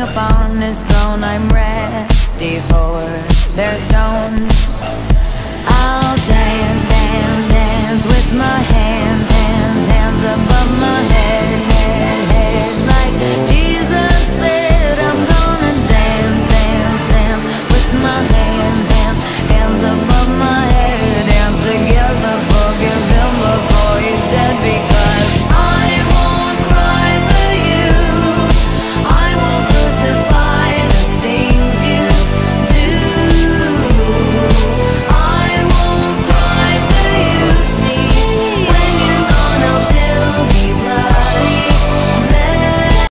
upon his throne I'm ready for. Their no